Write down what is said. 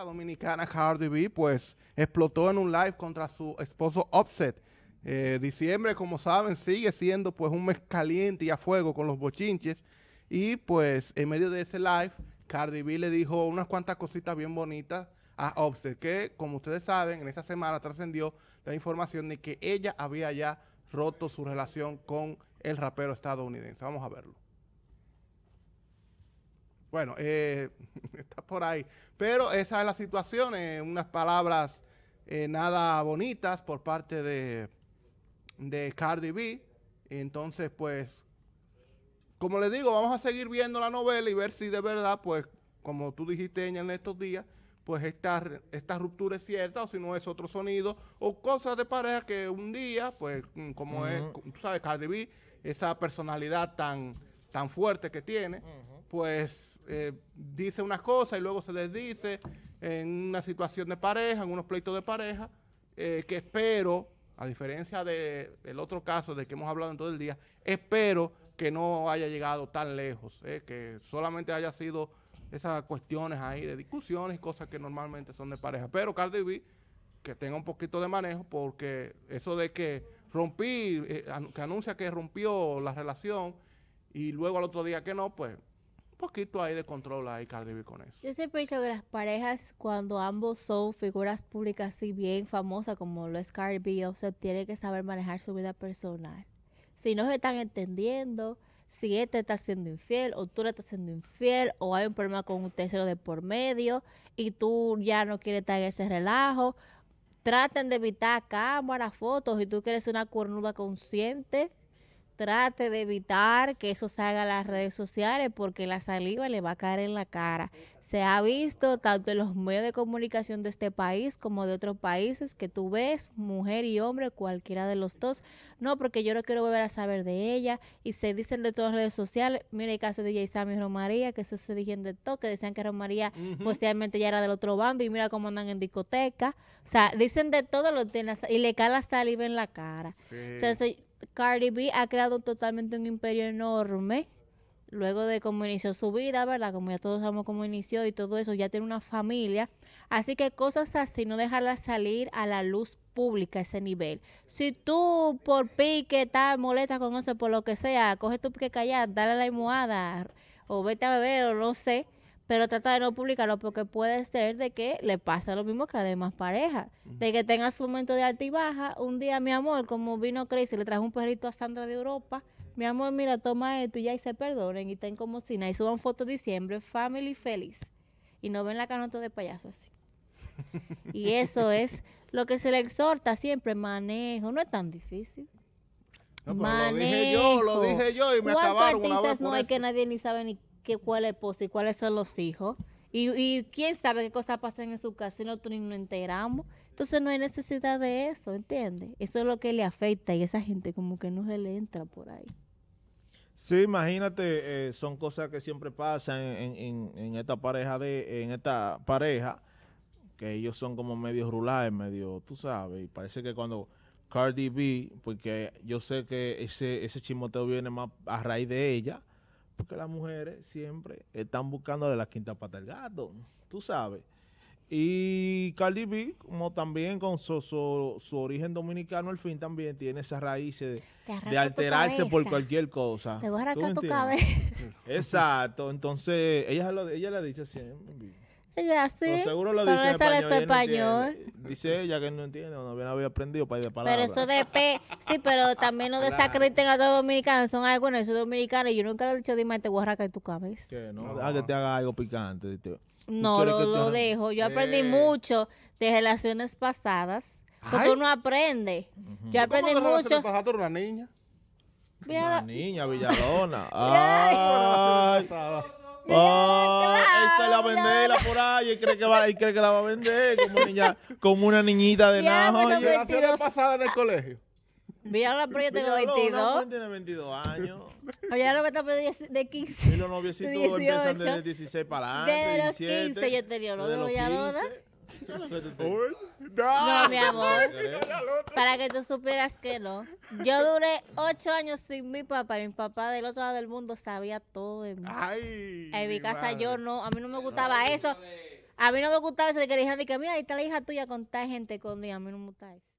la dominicana Cardi B, pues explotó en un live contra su esposo Offset. Eh, diciembre, como saben, sigue siendo pues un mes caliente y a fuego con los bochinches. Y pues en medio de ese live, Cardi B le dijo unas cuantas cositas bien bonitas a Offset, que como ustedes saben, en esta semana trascendió la información de que ella había ya roto su relación con el rapero estadounidense. Vamos a verlo. Bueno, eh, está por ahí. Pero esa es la situación, eh, unas palabras eh, nada bonitas por parte de, de Cardi B. Entonces, pues, como les digo, vamos a seguir viendo la novela y ver si de verdad, pues, como tú dijiste en estos días, pues esta, esta ruptura es cierta o si no es otro sonido o cosas de pareja que un día, pues, mm, como es, tú sabes, Cardi B, esa personalidad tan, tan fuerte que tiene, pues eh, dice unas cosas y luego se les dice en una situación de pareja, en unos pleitos de pareja, eh, que espero, a diferencia del otro caso de que hemos hablado en todo el día, espero que no haya llegado tan lejos, eh, que solamente haya sido esas cuestiones ahí de discusiones y cosas que normalmente son de pareja. Pero Cardi B, que tenga un poquito de manejo, porque eso de que rompí, que anuncia que rompió la relación y luego al otro día que no, pues poquito ahí de control ahí Cardi B con eso. Yo siempre he dicho que las parejas, cuando ambos son figuras públicas así bien famosas como lo es Cardi B, o sea, tiene que saber manejar su vida personal. Si no se están entendiendo, si este está siendo infiel o tú le estás siendo infiel o hay un problema con un tercero de por medio y tú ya no quieres estar en ese relajo, traten de evitar cámaras, fotos y tú quieres una cornuda consciente trate de evitar que eso salga a las redes sociales porque la saliva le va a caer en la cara. Se ha visto tanto en los medios de comunicación de este país como de otros países que tú ves mujer y hombre, cualquiera de los dos. No, porque yo no quiero volver a saber de ella. Y se dicen de todas las redes sociales. Mira el caso de Jay y Romaría, que se dijeron de todo, que decían que Romaría posteriormente ya era del otro bando. Y mira cómo andan en discoteca. O sea, dicen de todo lo y le cae la saliva en la cara. Cardi B ha creado totalmente un imperio enorme. Luego de cómo inició su vida, ¿verdad? Como ya todos sabemos cómo inició y todo eso, ya tiene una familia. Así que cosas así, no dejarlas salir a la luz pública a ese nivel. Si tú por pique estás molesta con eso, por lo que sea, coge tu pique callar, dale a la almohada o vete a beber o no sé pero trata de no publicarlo porque puede ser de que le pase lo mismo que a las demás parejas. De que tenga su momento de alta y baja. Un día, mi amor, como vino Crazy, le trajo un perrito a Sandra de Europa. Mi amor, mira, toma esto y ya y se perdonen y estén como si nada. Y suban fotos de diciembre, family feliz. Y no ven la canota de payaso así. y eso es lo que se le exhorta siempre, manejo. No es tan difícil. manejo. Lo dije yo, lo dije yo y me acabaron una vez no hay que nadie ni sabe ni que cuál es el esposa y cuáles son los hijos. Y, y quién sabe qué cosas pasan en su casa y nosotros ni nos enteramos. Entonces no hay necesidad de eso, ¿entiendes? Eso es lo que le afecta y esa gente como que no se le entra por ahí. Sí, imagínate, eh, son cosas que siempre pasan en, en, en, esta pareja de, en esta pareja, que ellos son como medio rurales, medio, tú sabes, y parece que cuando Cardi B, porque yo sé que ese, ese chismoteo viene más a raíz de ella, porque las mujeres siempre están buscándole la quinta pata al gato, tú sabes. Y Cardi B, como también con su, su, origen dominicano, al fin también tiene esas raíces de, alterarse por cualquier cosa. Te voy a tu cabeza. Exacto, entonces ella, lo, ella le ha dicho siempre. Ella sí. seguro lo dice en español. dice ella que no entiende, no había aprendido para ir de palabras. Pero eso de P, sí, pero también no desacrediten a los dominicanos. Son algunos, esos dominicanos. Y yo nunca le he dicho, dime, te voy a en tu cabeza. Que no, no. que te haga algo picante. No, lo, lo dejo. Yo aprendí eh. mucho de relaciones pasadas. Porque uno aprende. Yo aprendí mucho. pasaste una niña? Una niña, Villalona. Ay. Oh, él se la vende por ahí y cree que va, y cree que la va a vender como niña, como una niñita de najo. ¿Qué pasada en el colegio? Mira, pero yo tengo 22. No, tiene 22 años. Me está de 15. Y los noviecitos empiezan desde 16 para adelante. Desde los 15 yo tenía novio, ya ahora. No, mi amor. Para que tú supieras que no. Yo duré ocho años sin mi papá. Mi papá del otro lado del mundo sabía todo de mí. en mi casa yo no, a mí no me gustaba eso. A mí no me gustaba eso de que dijeran de que mira, ahí está la hija tuya con tal gente con A mí no me gusta eso.